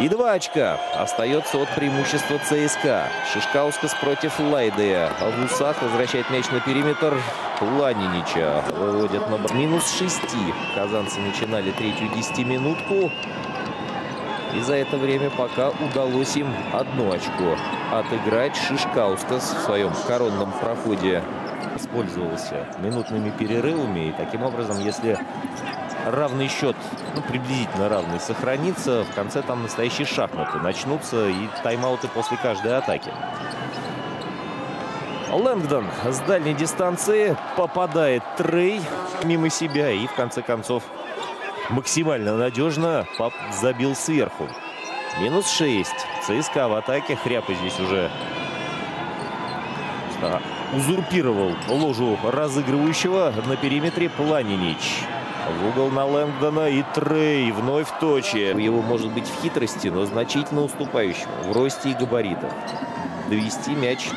И два очка остается от преимущества ЦСКА. Шишкаускас против Лайдея. В усах возвращает мяч на периметр. Планинича выводят на минус шести. Казанцы начинали третью десятиминутку. И за это время пока удалось им одно очко отыграть. Шишкаускас в своем коронном проходе использовался минутными перерывами. И таким образом, если равный счет, ну, приблизительно равный, сохранится, в конце там настоящие шахматы начнутся и тайм-ауты после каждой атаки. Лэнгдон с дальней дистанции попадает Трей мимо себя и в конце концов максимально надежно Пап забил сверху. Минус 6. ЦСКА в атаке. Хряпа здесь уже узурпировал ложу разыгрывающего на периметре Планинич. В угол на Лэнгдона и Трей вновь в точе. Его может быть в хитрости, но значительно уступающему в росте и габаритах. Довести мяч